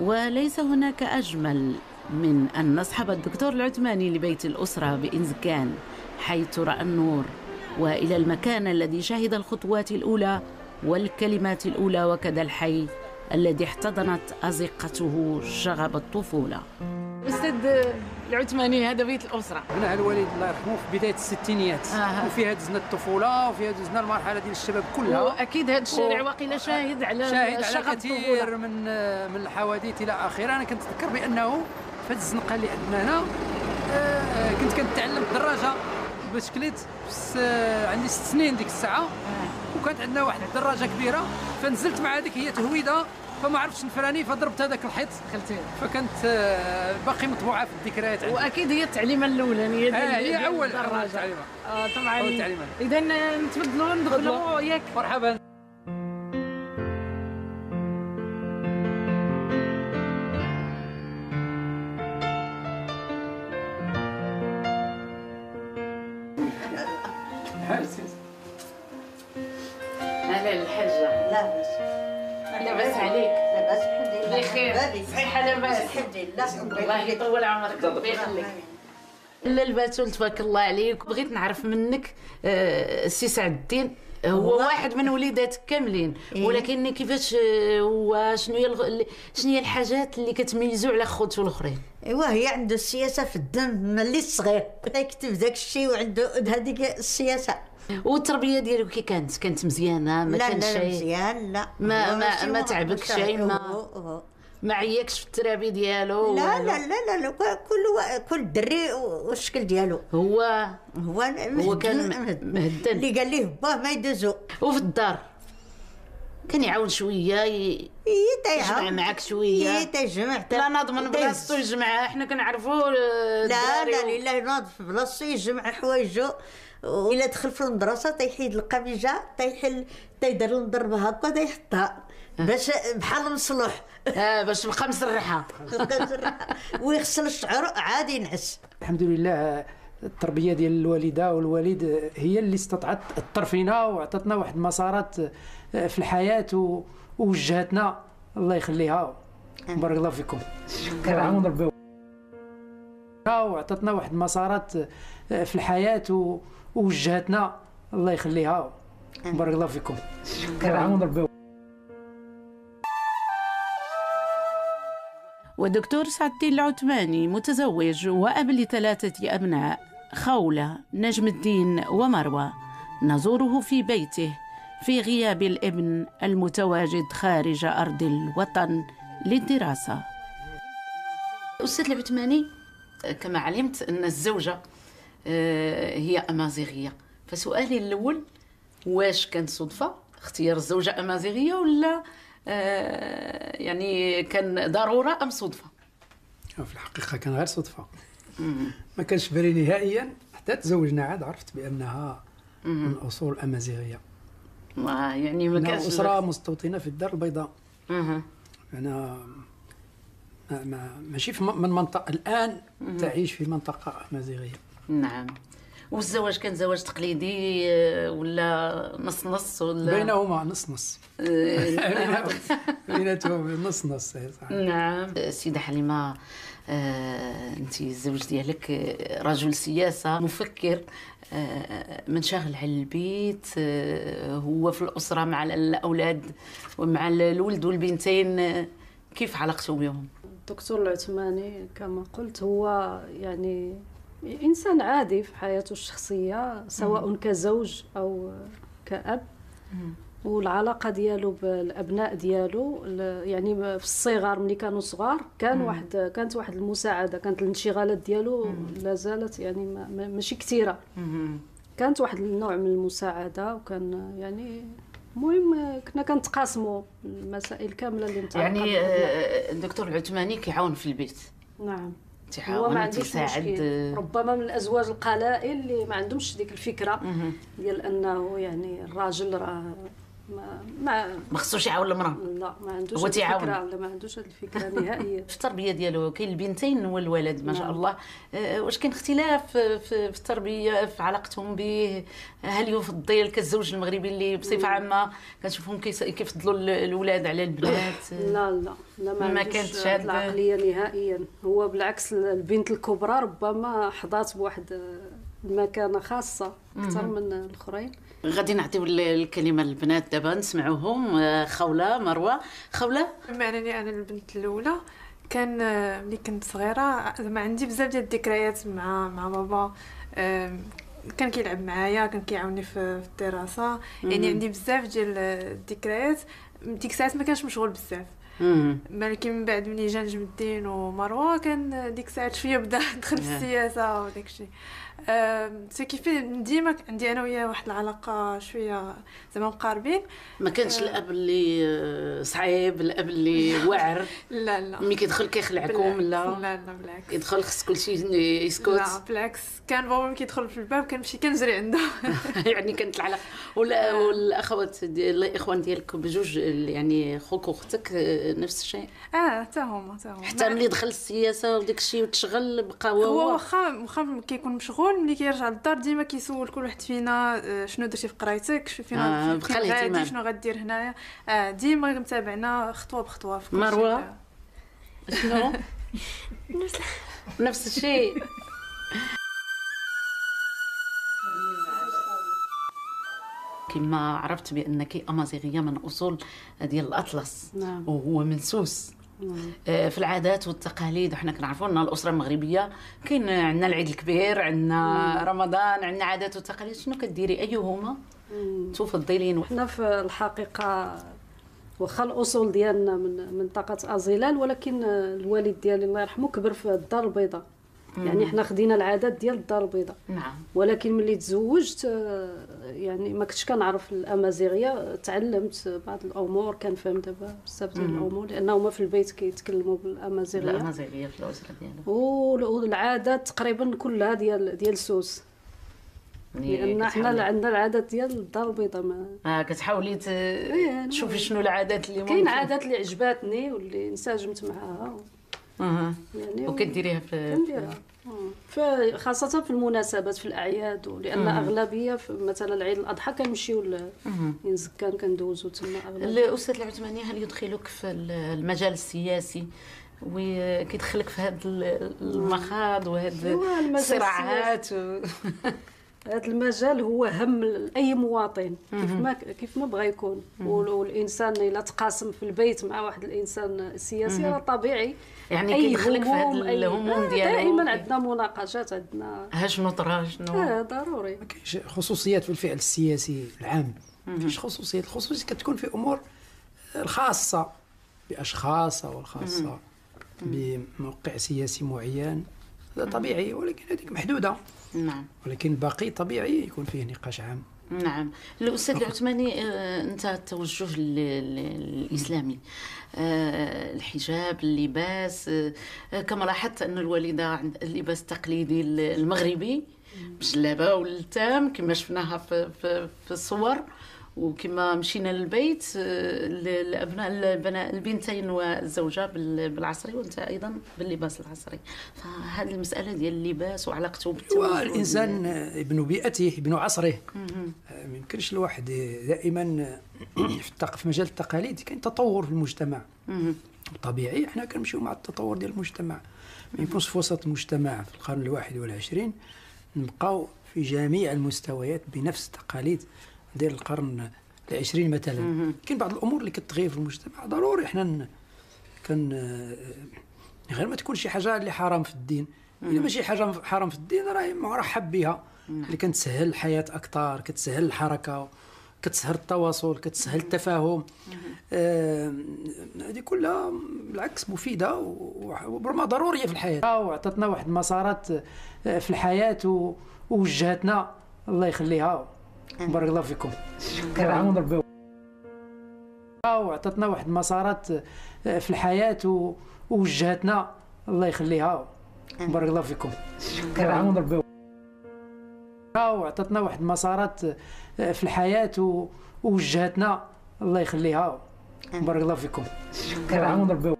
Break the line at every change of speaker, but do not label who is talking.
وليس هناك أجمل من أن نصحب الدكتور العثماني لبيت الأسرة بإنزكان حيث رأى النور وإلى المكان الذي شهد الخطوات الأولى والكلمات الأولى وكذا الحي الذي احتضنت أزقته شغب الطفولة. أستاذ العثماني هذا بيت الأسرة.
هنا الوالد الله يرحمه في بداية الستينيات.
آه.
وفيها دزنا الطفولة وفيها دزنا المرحلة ديال الشباب كلها.
وأكيد هذا الشارع
و-
واقيلا شاهد على
شاهد على
الطفولة
كثير من من الحوادث إلى آخره. أنا كنتذكر بأنه في هذه الزنقة اللي عندنا هنا آه، كنت كنتعلم الدراجة. بس آه، عندي ست سنين ديك الساعة. وكانت عندنا واحد الدراجة كبيرة. فنزلت مع هذيك هي تهويدة. فما عرفتش نفراني فضربت هذاك الحيط
خلتي
فكانت آه، باقي مطبوعة في الذكريات عندي.
وأكيد هي التعليمة الاولانيه ديال
آه، هي اول أول
الدراجة.
تعليمة.
آه طبعا. اذا نتبدلوا ندخلوا ياك.
مرحبا.
هلا الحاجة
لا بس
لاباس عليك.
لاباس الحمد لله.
بخير. صحيحه لاباس
الحمد لله.
الله. يطول عمرك. ربي يخليك. لالة الباتول تبارك الله عليك. بغيت نعرف منك آه، السي سعد الدين هو
هو-
واحد من وليداتك كاملين.
إيه.
ولكن كيفاش آه، هو شنو هي شنو هي الحاجات اللي كتميزوا على خوتو الأخرين؟
ايوا هي عنده السياسة في الدم ملي صغير. يكتب داك الشيء وعنده هذيك السياسة.
والتربية ديالو كي كانت؟ كانت مزيانة؟ ما
لا
كان
لا
شيء
مزيان لا.
ما- ما- ما تعبك شيء، ما-. ما عياكش في الترابي ديالو؟
لا؟ لا لا لا لا كل كل دري والشكل ديالو.
هو
هو
هو كان
مهدن. اللي قال ليه باه ما يدوزو.
وفي الدار. كان يعاون شوية ي... يجمع معاك شوية.
هي تجمع
لا نضمن بلاصتو يجمعها حنا كنعرفوا
لا لا لله ناض في بلاصتو يجمع حوايجو. وإلا دخل في المدرسة تيحيد القميجة تيحل تيدير المضرب هكا تيحطها باش بحال مصلوح.
آه باش تبقى مسرحه
ويغسل الشعر عادي ينعس.
الحمد لله التربية ديال الوالدة والوالد هي اللي استطاعت تطرفينا وعطتنا واحد المسارات في الحياة ووجهتنا الله يخليها. بارك الله فيكم. شكرا. عون ربي. وعطتنا واحد المسارات في الحياة ووجهتنا الله يخليها. بارك الله فيكم. شكرا. عون ربي.
ودكتور سعد الدين العثماني متزوج وأب لثلاثة أبناء خولة نجم الدين ومروة. نزوره في بيته في غياب الابن المتواجد خارج أرض الوطن للدراسة. أستاذ العثماني كما علمت أن الزوجة آه، هي أمازيغية. فسؤالي الأول واش كانت صدفة اختيار الزوجة أمازيغية ولا يعني كان ضرورة أم صدفة؟
في الحقيقة كان غير صدفة. ما كانش بالي نهائيا حتى تزوجنا عاد عرفت بأنها من أصول أمازيغية.
ما يعني ما كانش
أسرة مستوطنة في الدار البيضاء.
أها.
أنا ما ما ماشي في من منطقة الآن تعيش في منطقة أمازيغية.
نعم. والزواج كان زواج تقليدي آه، ولا نص نص ولا
بينهما نص نص
آه،
بيناتهم نص نص.
نعم سيدة حليمة آه، انت الزوج ديالك رجل سياسة مفكر من شاغل على البيت هو في الأسرة مع الأولاد ومع الولد والبنتين كيف علاقته بهم؟
الدكتور العثماني كما قلت هو يعني إنسان عادي في حياته الشخصية سواء كزوج أو كأب. والعلاقة ديالو بالأبناء ديالو ال- يعني في الصغر ملي كانوا صغار كان واحد كانت واحد المساعدة كانت الانشغالات ديالو لا زالت يعني ما- ما- ماشي كثيرة. كانت واحد النوع من المساعدة وكان يعني المهم كنا كنتقاسموا المسائل كاملة اللي
يعني
بالأبناء.
آه، الدكتور العثماني كيعاون في البيت.
نعم.
تيعاون
ما عندوش
تيساعد
مشكل. ربما من الأزواج القلائل اللي ما عندهمش ديك الفكرة ديال أنه يعني الراجل راه ما ما
ما خصوش يعاون المرأة.
لا ما عندوش
هو تيعاون.
لا ما عندوش هاد الفكرة نهائيا
في التربية ديالو كاين البنتين والولد ما شاء
نعم.
الله. آه، واش كاين اختلاف في, التربية في علاقتهم به؟ هل يفضل كالزوج المغربي اللي بصفة عامة كنشوفهم كيفضلوا ال- الاولاد على البنات؟
لا لا لا ما,
ما كانتش
هاد- العقلية نهائيا. هو بالعكس البنت الكبرى ربما حظات بواحد المكانة خاصة أكثر من الأخرين.
غادي نعطيو ال- الكلمة للبنات دابا نسمعوهم. آه، خولة مروة. خولة؟
بما أنني أنا البنت الأولى كان آه، ملي كنت صغيرة زعما عندي بزاف ديال الذكريات مع مع بابا. كان كيلعب معايا كان كيعاوني في في الدراسة. يعني عندي بزاف ديال الذكريات. ديك الساعات ما كانش مشغول بزاف. ولكن من بعد ملي جا نجم الدين ومروة كان ديك الساعات شوية بدا دخل في. السياسة وداك الشيء. سو كيفي ديما عندي أنا وياه واحد العلاقة شوية زعما مقاربين.
ما كانش الأب اللي آه، صعيب الأب اللي واعر
لا لا.
ملي كيدخل كيخلعكم. لا
لا لا بالعكس.
يدخل خص كلشي يسكت؟
لا بالعكس. كان بابا ملي كيدخل في الباب كنمشي كنجري عنده.
يعني كانت العلاقة. ولا والأخوات ديال الإخوان ديالك بجوج يعني خوك واختك آه، نفس الشيء
آه حتى هما حتى هما
حتى ملي دخل السياسة وداك الشيء وتشغل بقى هو
هو واخا واخا كيكون مشغول ملي كيرجع للدار ديما كيسول كل واحد فينا آه، شنو درتي في قرايتك شنو
آه،
فينا
بقى
فين
الاهتمام.
شنو غدير هنايا آه ديما متابعنا خطوة بخطوة في؟ شيء.
شنو نفس الشيء كما عرفت بأنك أمازيغية من أصول ديال الأطلس
نعم.
وهو من سوس.
نعم.
آه، في العادات والتقاليد وحنا كنعرفوا أن الأسرة المغربية كاين عندنا العيد الكبير عندنا رمضان عندنا عادات وتقاليد. شنو كديري أيهما؟ تفضلين
حنا في الحقيقة واخا الأصول ديالنا من منطقة ازيلال ولكن الوالد ديالي الله يرحمه كبر في الدار البيضاء. يعني حنا خدينا العادات ديال الدار البيضاء.
نعم.
ولكن ملي تزوجت آه، يعني ما كنتش كنعرف الأمازيغية تعلمت بعض الأمور كنفهم دابا بزاف ديال الأمور لأن هما في البيت كيتكلموا بالأمازيغية.
الأمازيغية في الأسرة ديالها
وال- والعادات تقريبا كلها ديال ديال سوس. لأن حنا عندنا العادات ديال الدار البيضاء ما
آه كتحاولي.
أنا-
تشوفي شنو العادات اللي
كاين عادات اللي عجباتني واللي انسجمت معاها.
أها.
يعني
وكديريها في
كنديرها في خاصة في المناسبات في الأعياد ولأن أغلبية في مثلا العيد الأضحى كنمشيو ل- ينزكان كندوزو تما أغلبية.
الأستاذ العثماني هل يدخلك في المجال السياسي؟ وكيدخلك في هذا المخاض وهذا
أيوا، المجال
الصراعات و...
هذا المجال هو هم اي مواطن. كيف ما كيف ما بغى يكون. وال- والإنسان إلا تقاسم في البيت مع واحد الإنسان سياسي راه طبيعي.
يعني كيدخلك في
أي-
الهموم
آه،
ديالو.
دائما عندنا مناقشات عندنا
ها شنو طرا شنو؟
آه ضروري.
ما كاينش خصوصيات في الفعل السياسي العام ما كاينش خصوصيات. الخصوصيات كتكون في أمور الخاصة بأشخاص أو الخاصة بموقع سياسي معين. هذا طبيعي ولكن هذيك محدودة.
نعم.
ولكن الباقي طبيعي يكون فيه نقاش عام.
نعم. الأستاذ العثماني آه، أنت التوجه ال- ال- الاسلامي آه، الحجاب اللباس آه، كما لاحظت أن الوالدة عند اللباس التقليدي ال- المغربي بجلابة والتام كما شفناها في في, في الصور. وكما مشينا للبيت آه، ال- الابناء البناء البنتين والزوجة بال- بالعصري وأنت أيضا باللباس العصري. فهذه المسألة ديال اللباس وعلاقته بالتوجه
والانسان ابن بيئته ابن عصره. آه، ما يمكنش الواحد دائما في التق- في مجال التقاليد كاين تطور في المجتمع. طبيعي إحنا كنمشيو مع التطور ديال المجتمع. ما يكونش في وسط المجتمع في القرن الواحد والعشرين نبقاو في جميع المستويات بنفس التقاليد. ديال القرن العشرين مثلا. كاين بعض الأمور اللي كتغير في المجتمع ضروري إحنا كان آه، غير ما تكون شي حاجة اللي حرام في الدين. الا ماشي حاجة حرام في الدين راه مرحب بها. اللي كتسهل الحياة أكثر كتسهل الحركة كتسهل التواصل كتسهل التفاهم. آه، هذه كلها بالعكس مفيدة وربما ضرورية في الحياة. وعطتنا واحد المسارات آه، في الحياة ووجهتنا. الله يخليها. بارك الله فيكم. شكرا. ربي وعطتنا واحد المسارات آه، في الحياة ووجهتنا. الله يخليها. بارك الله فيكم. شكرا. ربي وعطتنا واحد المسارات آه، في الحياة ووجهتنا.
الله يخليها. بارك الله فيكم.
شكرا.
ونربيو